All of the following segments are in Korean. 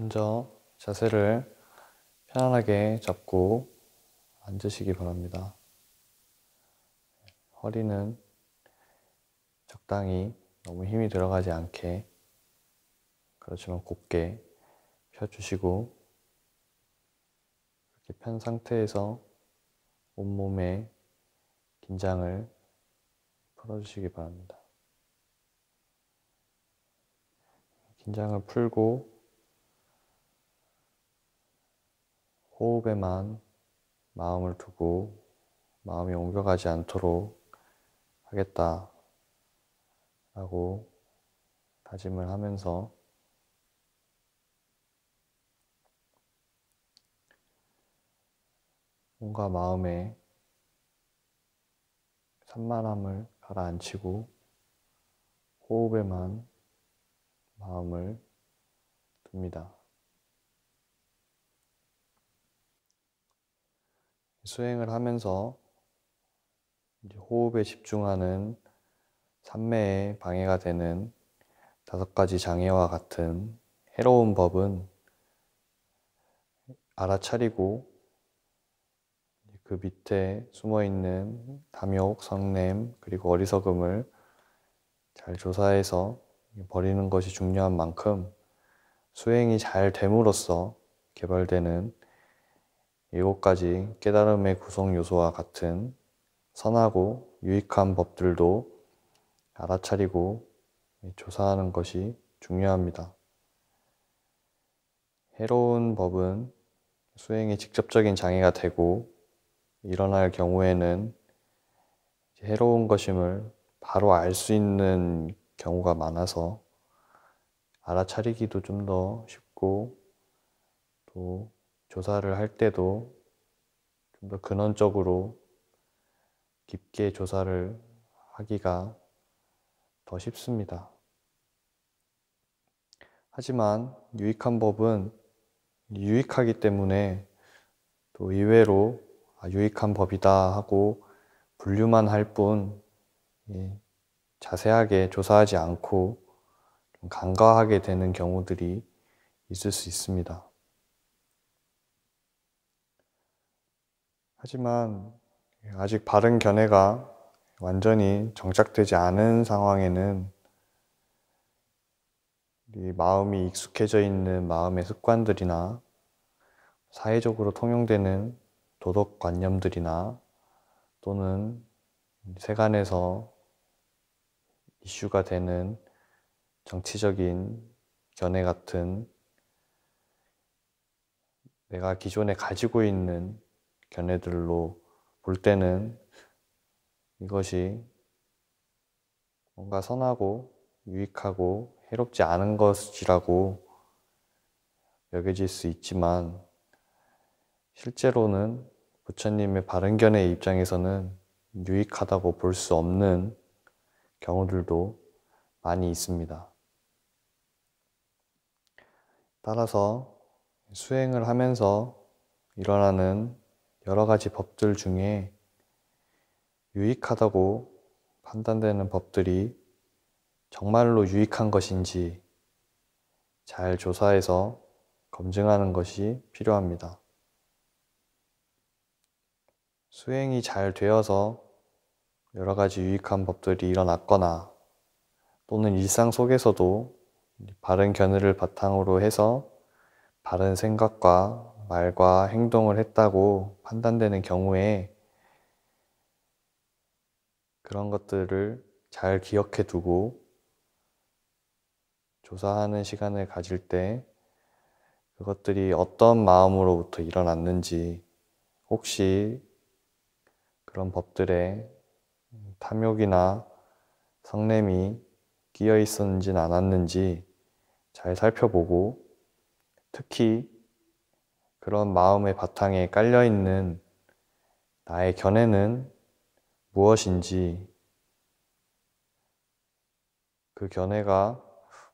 먼저 자세를 편안하게 잡고 앉으시기 바랍니다. 허리는 적당히 너무 힘이 들어가지 않게 그렇지만 곱게 펴주시고 이렇게 편 상태에서 온몸에 긴장을 풀어주시기 바랍니다. 긴장을 풀고 호흡에만 마음을 두고 마음이 옮겨가지 않도록 하겠다 라고 다짐을 하면서 뭔가 마음에 산만함을 가라앉히고 호흡에만 마음을 둡니다. 수행을 하면서 호흡에 집중하는 산매에 방해가 되는 다섯 가지 장애와 같은 해로운 법은 알아차리고 그 밑에 숨어 있는 탐욕, 성냄, 그리고 어리석음을 잘 조사해서 버리는 것이 중요한 만큼 수행이 잘 됨으로써 개발되는 가지 깨달음의 구성 요소와 같은 선하고 유익한 법들도 알아차리고 조사하는 것이 중요합니다. 해로운 법은 수행에 직접적인 장애가 되고 일어날 경우에는 해로운 것임을 바로 알 수 있는 경우가 많아서 알아차리기도 좀 더 쉽고 또 조사를 할 때도 좀 더 근원적으로 깊게 조사를 하기가 더 쉽습니다. 하지만 유익한 법은 유익하기 때문에 또 의외로 아, 유익한 법이다 하고 분류만 할 뿐 자세하게 조사하지 않고 간과하게 되는 경우들이 있을 수 있습니다. 하지만 아직 바른 견해가 완전히 정착되지 않은 상황에는 이 마음이 익숙해져 있는 마음의 습관들이나 사회적으로 통용되는 도덕관념들이나 또는 세간에서 이슈가 되는 정치적인 견해 같은 내가 기존에 가지고 있는 견해들로 볼 때는 이것이 뭔가 선하고 유익하고 해롭지 않은 것이라고 여겨질 수 있지만 실제로는 부처님의 바른견의 입장에서는 유익하다고 볼 수 없는 경우들도 많이 있습니다. 따라서 수행을 하면서 일어나는 여러 가지 법들 중에 유익하다고 판단되는 법들이 정말로 유익한 것인지 잘 조사해서 검증하는 것이 필요합니다. 수행이 잘 되어서 여러 가지 유익한 법들이 일어났거나 또는 일상 속에서도 바른 견해를 바탕으로 해서 바른 생각과 말과 행동을 했다고 판단되는 경우에 그런 것들을 잘 기억해 두고 조사하는 시간을 가질 때 그것들이 어떤 마음으로부터 일어났는지 혹시 그런 법들에 탐욕이나 성냄이 끼어 있었는지는 않았는지 잘 살펴보고 특히 그런 마음의 바탕에 깔려 있는 나의 견해는 무엇인지 그 견해가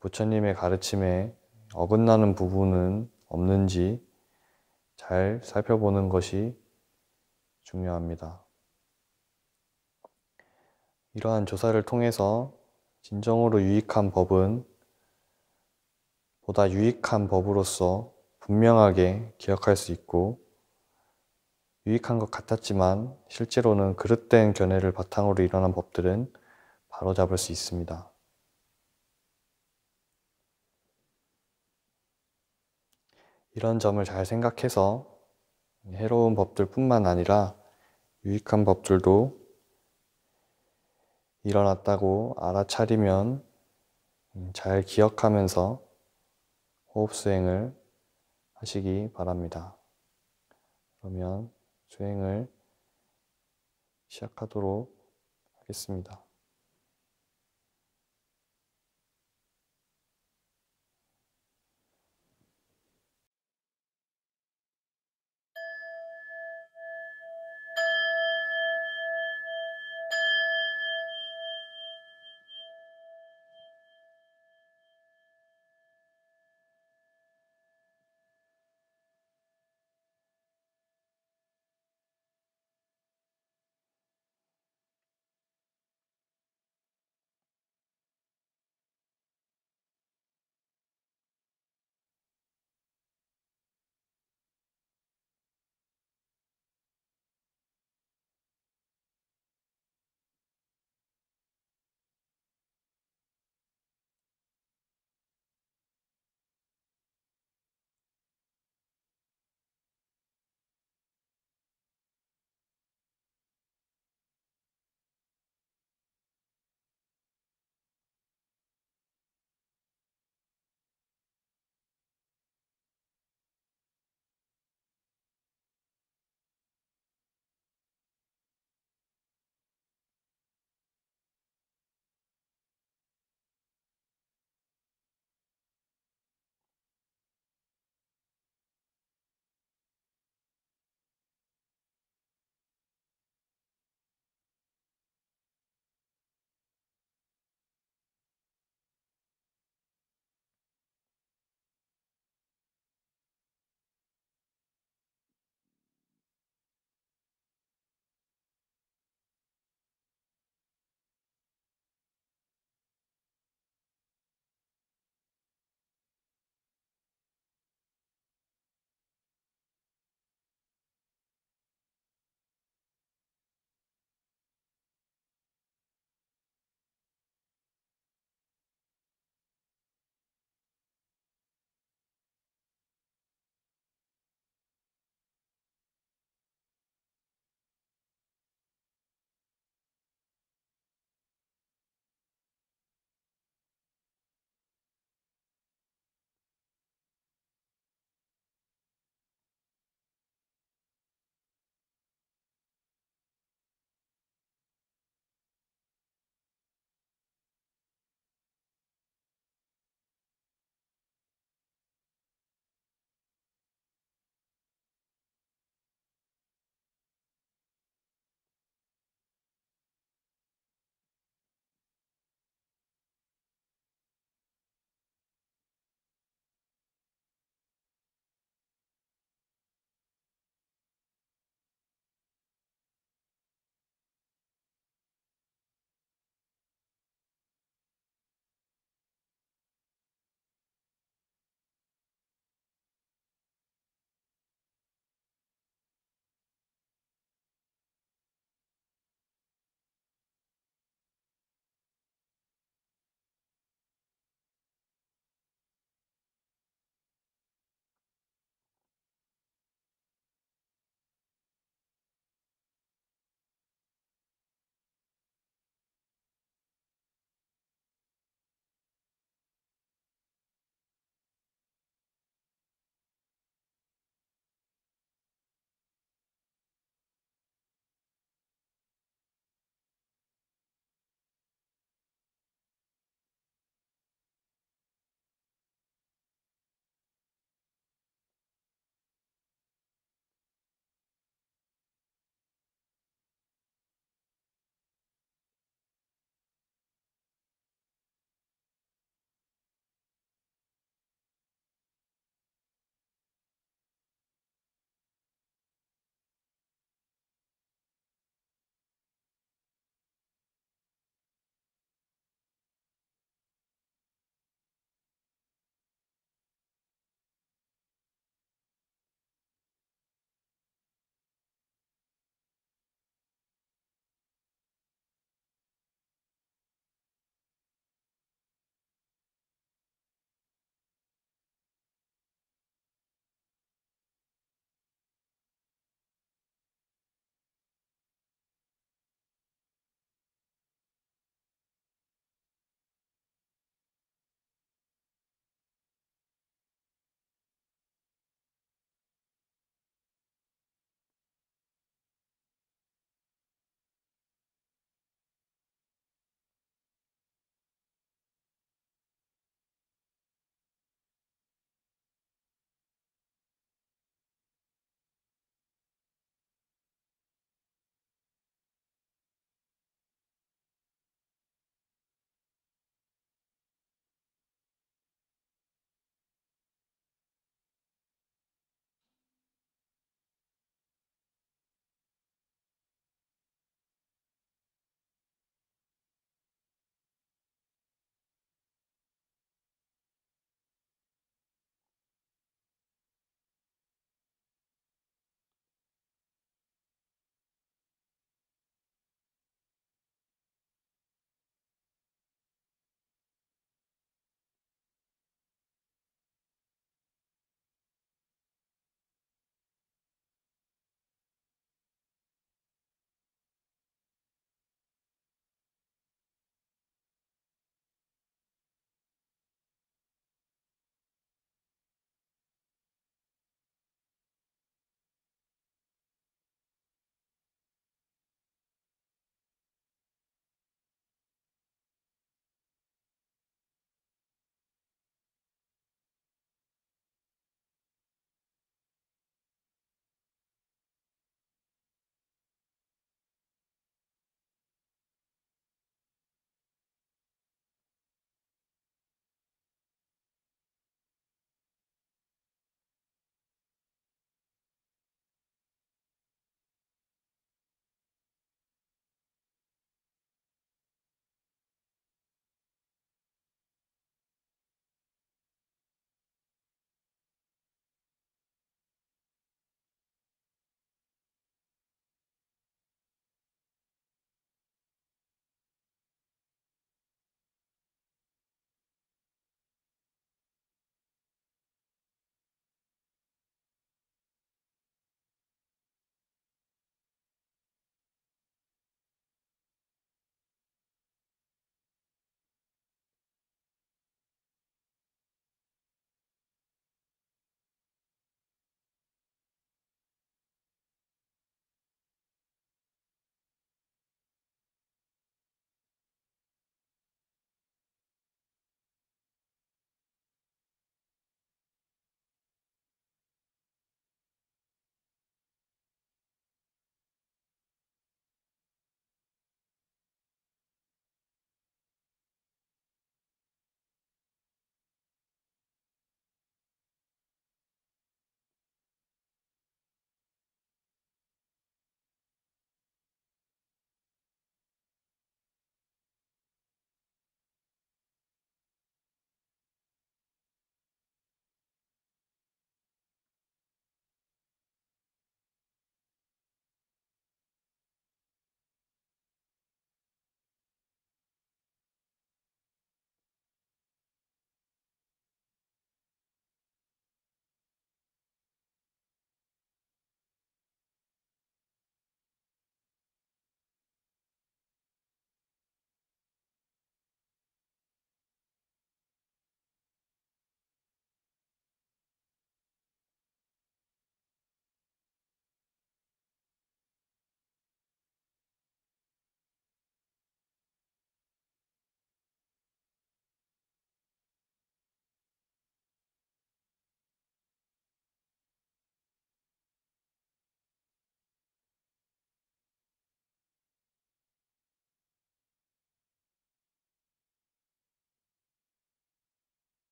부처님의 가르침에 어긋나는 부분은 없는지 잘 살펴보는 것이 중요합니다. 이러한 조사를 통해서 진정으로 유익한 법은 보다 유익한 법으로서 분명하게 기억할 수 있고 유익한 것 같았지만 실제로는 그릇된 견해를 바탕으로 일어난 법들은 바로잡을 수 있습니다. 이런 점을 잘 생각해서 해로운 법들뿐만 아니라 유익한 법들도 일어났다고 알아차리면 잘 기억하면서 호흡 수행을 하시기 바랍니다. 그러면 수행을 시작하도록 하겠습니다.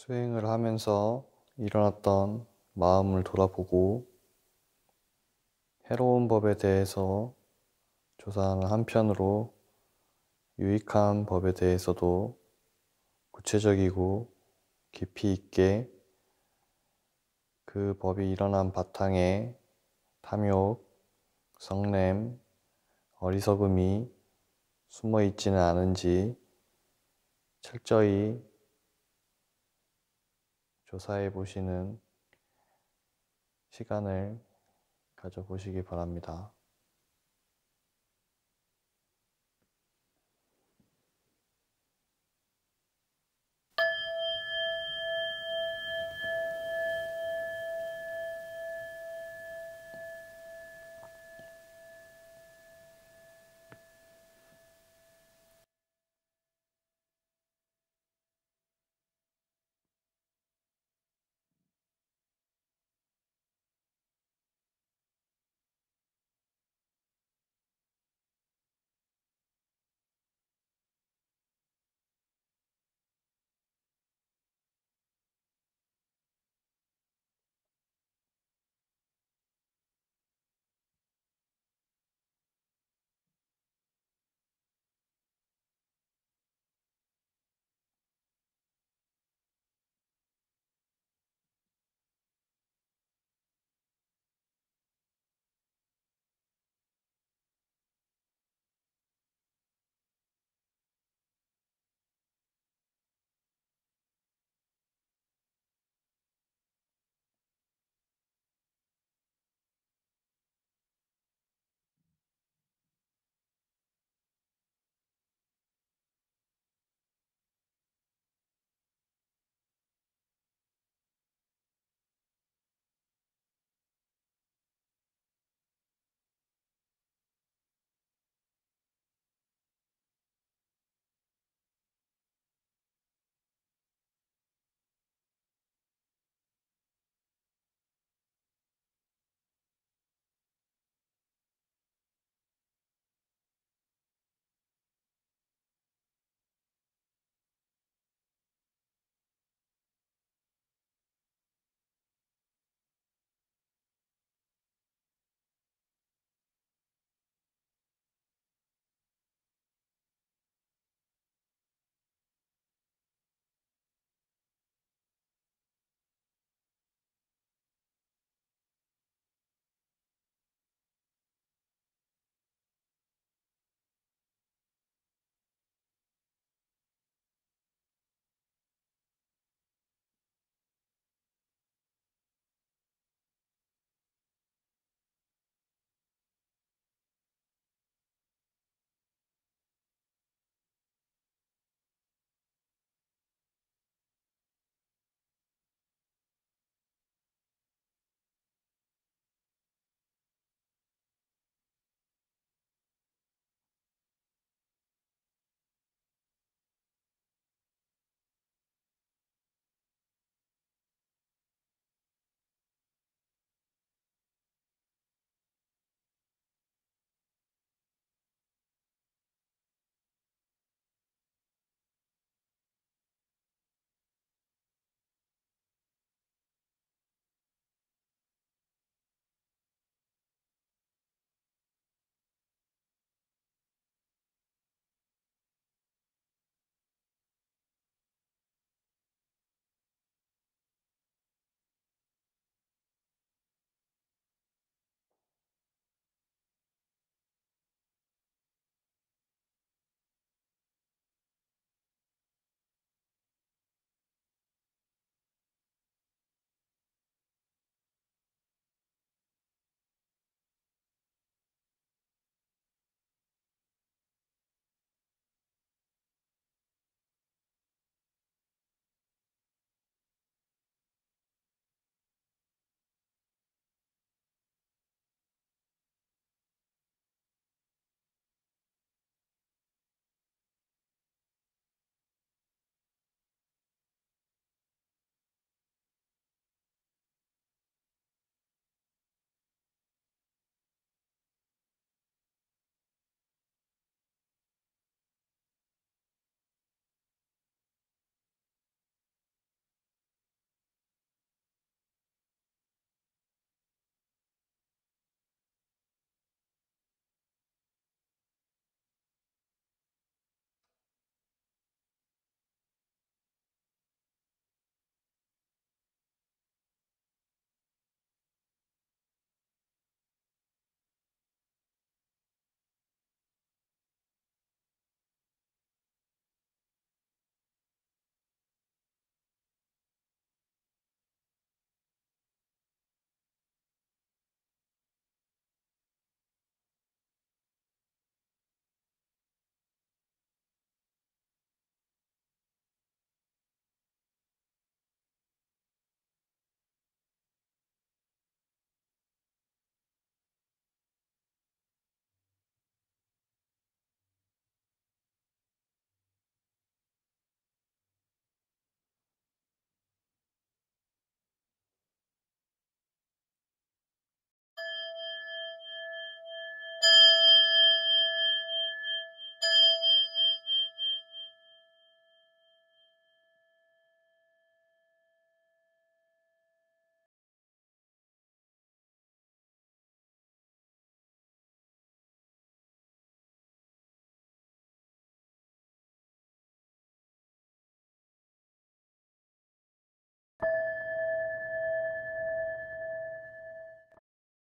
수행을 하면서 일어났던 마음을 돌아보고 해로운 법에 대해서 조사하는 한편으로 유익한 법에 대해서도 구체적이고 깊이 있게 그 법이 일어난 바탕에 탐욕, 성냄, 어리석음이 숨어 있지는 않은지 철저히 조사해 보시는 시간을 가져보시기 바랍니다.